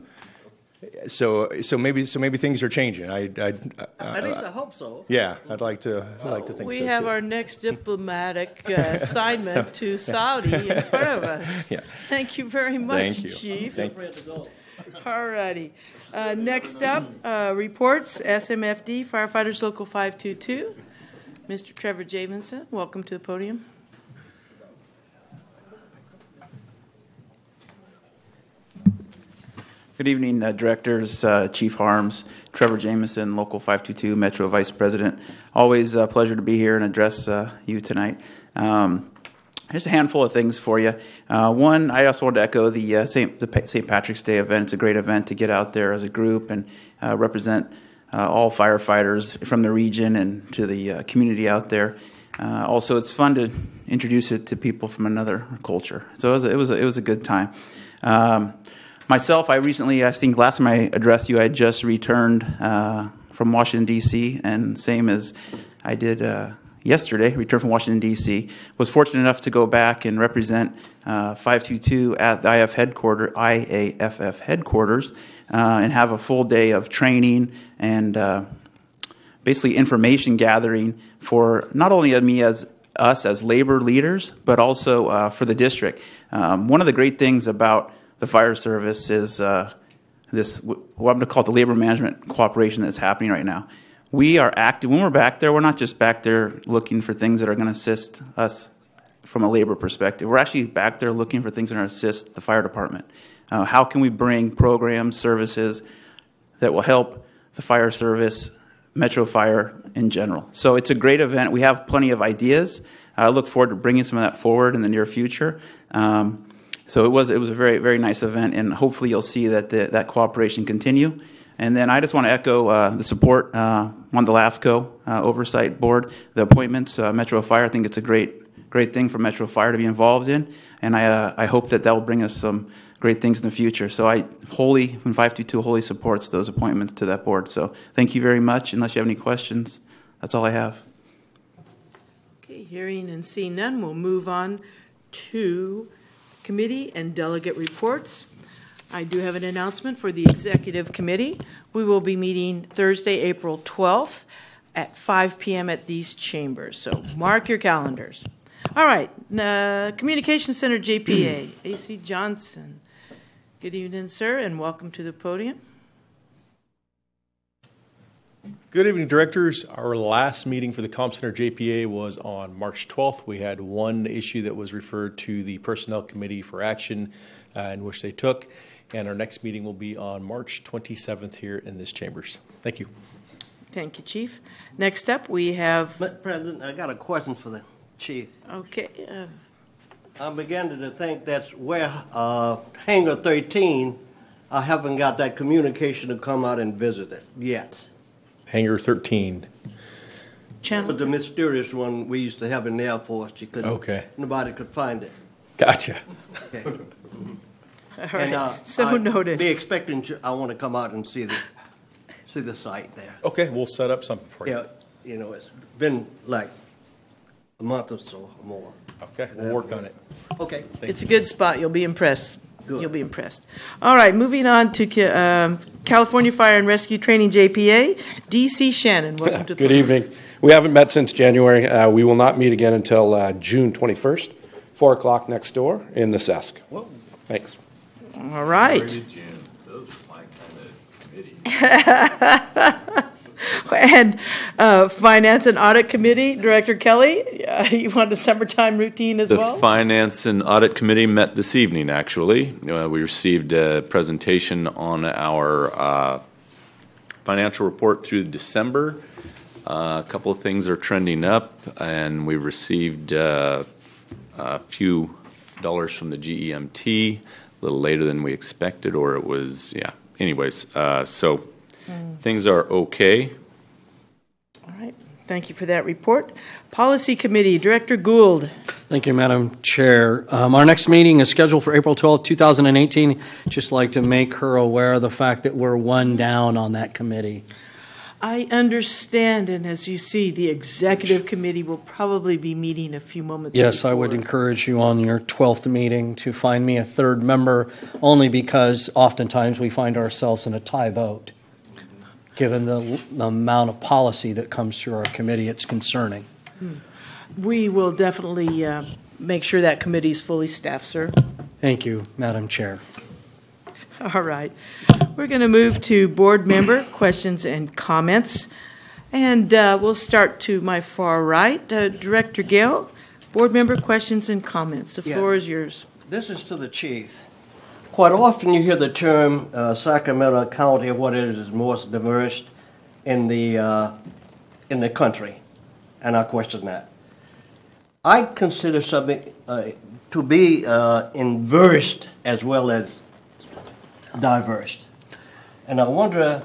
Uh, so so maybe so maybe things are changing. I, I, I At least I hope so. Yeah, I'd like to I'd like to think We so have too. our next diplomatic uh, assignment to Saudi in front of us. Yeah. Thank you very much, Thank you. Chief. Thank- All righty. Uh, Next up, uh, reports, SMFD firefighters local 522. Mr. Trevor Jameson, welcome to the podium. Good evening, uh, Directors, uh, Chief Harms, Trevor Jameson, Local 522 Metro Vice President. Always a pleasure to be here and address uh, you tonight. Um, Here's a handful of things for you. Uh, one, I also want to echo the uh, St. the Pa- St. Patrick's Day event. It's a great event to get out there as a group and uh, represent all firefighters from the region and to the community out there. Also, it's fun to introduce it to people from another culture. So it was a, it was a, it was a good time. Um, myself, I recently, I think last time I addressed you, I just returned uh, from Washington D.C. and same as I did uh, yesterday, returned from Washington D.C. Was fortunate enough to go back and represent uh, 522 at the IF headquarters, IAFF headquarters, uh, and have a full day of training and uh, basically information gathering for not only me as us as labor leaders, but also uh, for the district. Um, one of the great things about the fire service is uh, this what I'm going to call it the labor management cooperation that's happening right now. We are active when we're back there. We're not just back there looking for things that are going to assist us from a labor perspective. We're actually back there looking for things that are going to assist the fire department. Uh, how can we bring programs, services that will help the fire service Metro Fire in general. So it's a great event. We have plenty of ideas. I look forward to bringing some of that forward in the near future. Um, so it was it was a very very nice event, and hopefully you'll see that the, that cooperation continue. And then I just want to echo uh, the support uh, on the LAFCO uh, oversight board, the appointments, uh, Metro Fire. I think it's a great great thing for Metro Fire to be involved in, and I uh, I hope that that will bring us some great things in the future. So I wholly, when 522 wholly supports those appointments to that board. So thank you very much. Unless you have any questions, that's all I have. Okay, hearing and seeing none, we'll move on to committee and delegate reports. I do have an announcement for the executive committee. We will be meeting Thursday, April 12th at 5 p.m. at these chambers, so mark your calendars. All right, uh, Communication Center JPA, AC Johnson. Good evening, sir, and welcome to the podium. Good evening, directors. Our last meeting for the Comm Center JPA was on March 12th. We had one issue that was referred to the Personnel Committee for action, uh, in which they took, and our next meeting will be on March 27th here in this chambers. Thank you. Thank you, Chief. Next up, we have. But President, I got a question for the chief. Okay. Uh, I'm beginning to think that's where uh, Hangar 13. I haven't got that communication to come out and visit it yet. Hangar 13. Channel. But the mysterious one we used to have in the Air Force, you couldn't. Okay. Nobody could find it. Gotcha. Okay. All right. And, uh, so I noted. Be expecting. to- I want to come out and see the see the site there. Okay, we'll set up something for you. Yeah, you know, it's been like a month or so or more. Okay, we'll work on it. Okay. It's a good spot. You'll be impressed. You'll be impressed. All right, moving on to Ca- um, California Fire and Rescue Training JPA. DC Shannon, welcome to the Good evening. We haven't met since January. Uh, we will not meet again until uh, June 21st, 4 o'clock next door in the SESC. Thanks. All right. Those are my kind of committee. And uh, Finance and Audit Committee, Director Kelly, uh, you want a summertime routine as The well? Finance and Audit Committee met this evening, actually. Uh, We received a presentation on our uh, financial report through December. Uh, A couple of things are trending up, and we received uh, a few dollars from the GEMT, a little later than we expected, or it was, yeah. Anyways, uh, so Mm. things are okay. All right, thank you for that report. Policy Committee, Director Goold. Thank you, Madam Chair. Um, Our next meeting is scheduled for April 12th, 2018. Just like to make her aware of the fact that we're one down on that committee. I understand, and as you see, the Executive Committee will probably be meeting a few moments Yes, I would encourage you on your 12th meeting to find me a third member, only because oftentimes we find ourselves in a tie vote. Given the the amount of policy that comes through our committee, it's concerning. We will definitely uh, make sure that committee is fully staffed, sir. Thank you, Madam Chair. All right. We're going to move to board member questions and comments. And uh, we'll start to my far right. Uh, Director Gale, board member questions and comments. The Yeah. floor is yours. This is to the chief. Quite often you hear the term uh, Sacramento County, what it is most diverse in the uh, in the country, and I question that. I consider something uh, to be uh, inversed as well as diverse, and I wonder,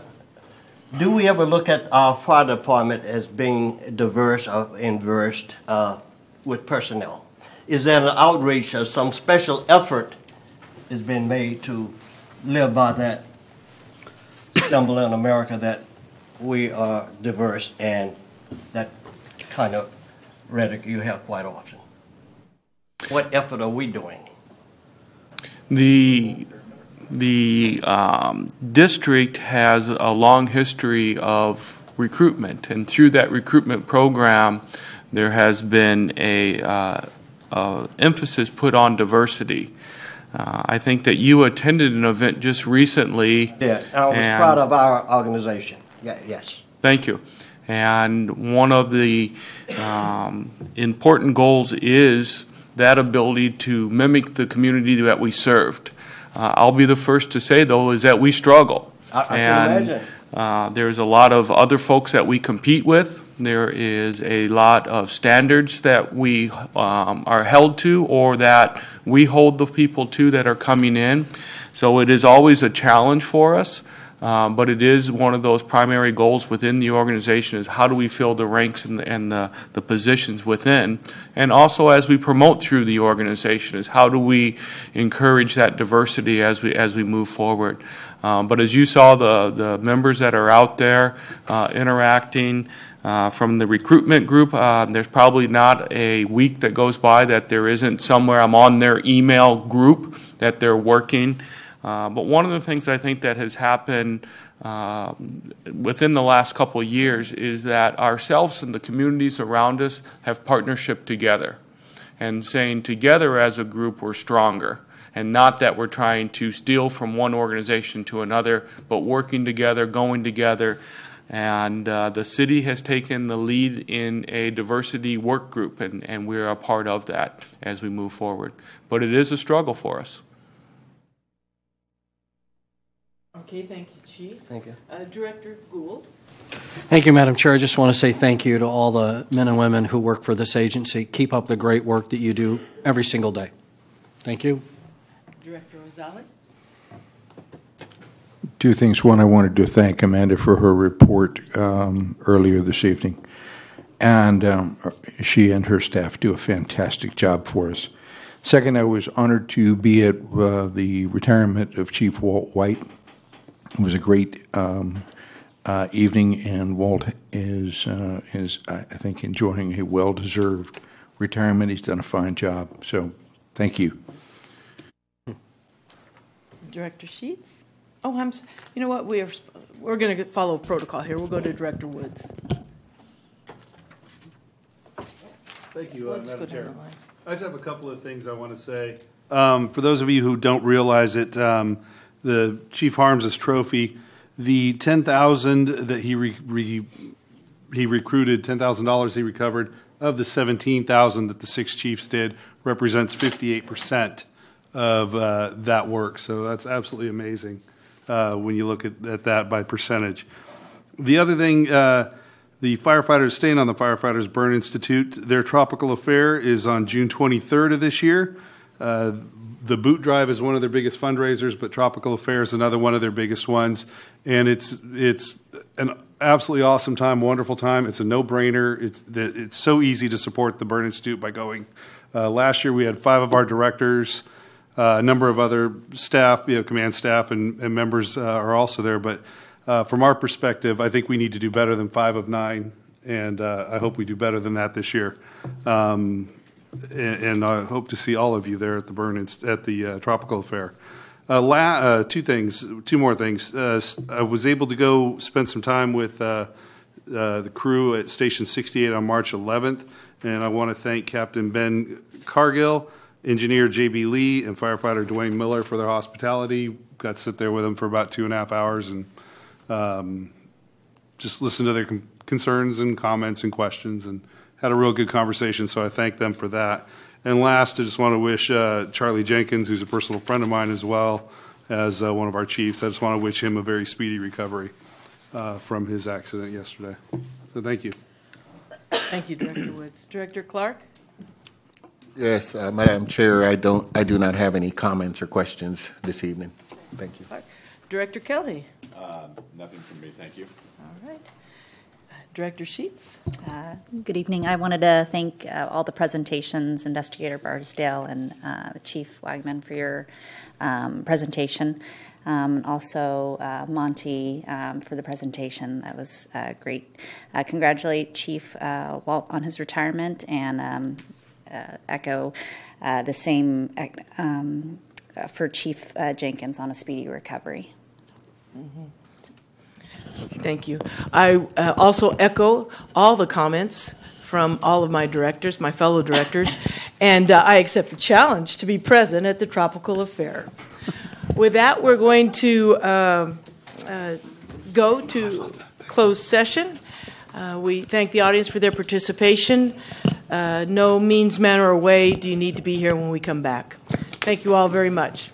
do we ever look at our fire department as being diverse or inversed uh, with personnel? Is there an outreach or some special effort has been made to live by that symbol in America that we are diverse and that kind of rhetoric you have quite often. What effort are we doing? The, the um, district has a long history of recruitment, and through that recruitment program, there has been a, uh, uh, emphasis put on diversity. Uh, I think that you attended an event just recently. Yeah, I was and- proud of our organization. Yeah, yes. Thank you. And one of the um, important goals is that ability to mimic the community that we served. Uh, I'll be the first to say, though, is that we struggle. I- I can And imagine. Uh, There's a lot of other folks that we compete with. There is a lot of standards that we um, are held to or that we hold the people to that are coming in. So it is always a challenge for us. Um, but it is one of those primary goals within the organization is how do we fill the ranks and, the, and the, the positions within and also as we promote through the organization is how do we encourage that diversity as we as we move forward um, but as you saw the the members that are out there uh, interacting uh, from the recruitment group, uh, there's probably not a week that goes by that there isn't somewhere I'm on their email group that they're working. Uh, but one of the things I think that has happened uh, within the last couple of years is that ourselves and the communities around us have partnership together and saying together as a group we're stronger and not that we're trying to steal from one organization to another, but working together, going together. And uh, the city has taken the lead in a diversity work group, and, and we're a part of that as we move forward. But it is a struggle for us. Okay, thank you, Chief. Thank you. Uh, Director Goold? Thank you, Madam Chair. I just want to say thank you to all the men and women who work for this agency. Keep up the great work that you do every single day. Thank you. Director Orzalli? Two things. One, I wanted to thank Amanda for her report um, earlier this evening. And um, she and her staff do a fantastic job for us. Second, I was honored to be at uh, the retirement of Chief Walt White. It was a great um, uh, evening, and Walt is, uh, is, I think, enjoying a well deserved retirement. He's done a fine job. So, thank you. Director Sheetz? Oh, I'm, you know what, we are, we're going to follow protocol here. We'll go to Director Woods. Thank you, uh, Madam Chair. I just have a couple of things I want to say. Um, For those of you who don't realize it, um, the Chief Harms's trophy, the 10,000 that he re- re- he recruited, $10,000 he recovered, of the 17,000 that the six chiefs did, represents 58% of uh, that work. So that's absolutely amazing uh, when you look at at that by percentage. The other thing, uh, the firefighters, staying on the Firefighters Burn Institute, their tropical affair is on June 23rd of this year. Uh, the boot drive is one of their biggest fundraisers, but Tropical Affair is another one of their biggest ones. And it's it's an absolutely awesome time, wonderful time. It's a no brainer. It's it's so easy to support the Burn Institute by going. Uh, last year we had five of our directors, a number of other staff, you know, command staff and, and members uh, are also there. But uh, from our perspective, I think we need to do better than five of nine, and uh, I hope we do better than that this year. Um, and, and I hope to see all of you there at the Burn at the uh, Tropical Affair. Uh, two things, two more things. I was able to go spend some time with the crew at Station 68 on March 11th, and I want to thank Captain Ben Cargill, Engineer J.B. Lee, and firefighter Dwayne Miller for their hospitality. Got to sit there with them for about two and a half hours and um, just listen to their con- concerns and comments and questions, and had a real good conversation. So I thank them for that. And last, I just want to wish uh, Charlie Jenkins, who's a personal friend of mine as well as uh, one of our chiefs, I just want to wish him a very speedy recovery uh, from his accident yesterday. So thank you. Thank you, Director Woods. Director Clark? Yes, uh, Madam Chair, I don't, I do not have any comments or questions this evening. Thank you. Director Kelly? Nothing from me, thank you. All right. Uh, Director Sheetz? Uh, Good evening. I wanted to thank uh, all the presentations, Investigator Barsdale and uh, the Chief Wagman for your um, presentation. Um, also, uh, Monty um, for the presentation. That was uh, great. Uh, congratulate Chief uh, Walt on his retirement and um, uh, echo uh, the same um, uh, for Chief uh, Jenkins on a speedy recovery. Thank you. I uh, also echo all the comments from all of my directors, my fellow directors, and uh, I accept the challenge to be present at the Tropical Affair. With that, we're going to uh, uh, go to closed session. Uh, we thank the audience for their participation. Uh, no means, manner, or way do you need to be here when we come back. Thank you all very much.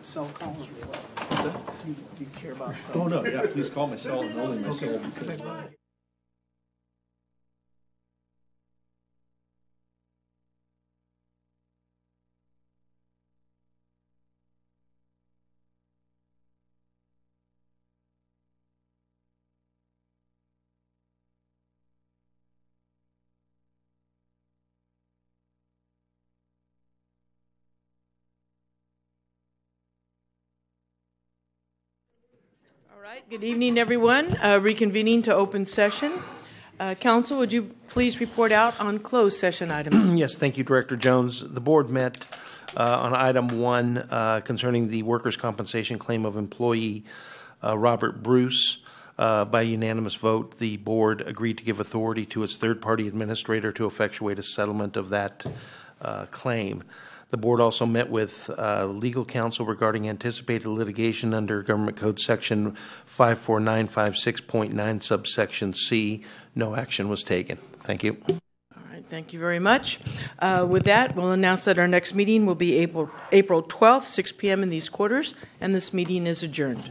Not cell calls. Do you, do you care about? cell? Oh, no, yeah, please call my cell and only my cell. All right, good evening, everyone. Uh, Reconvening to open session. Uh, Counsel, would you please report out on closed session items? Yes, thank you, Director Jones. The board met uh, on item one uh, concerning the workers' compensation claim of employee uh, Robert Bruce. Uh, By unanimous vote, the board agreed to give authority to its third-party administrator to effectuate a settlement of that claim. The board also met with uh, legal counsel regarding anticipated litigation under Government Code Section 54956.9 subsection C. No action was taken. Thank you. All right, thank you very much. Uh, With that, we'll announce that our next meeting will be April April 12th, 6 PM in these quarters, and this meeting is adjourned.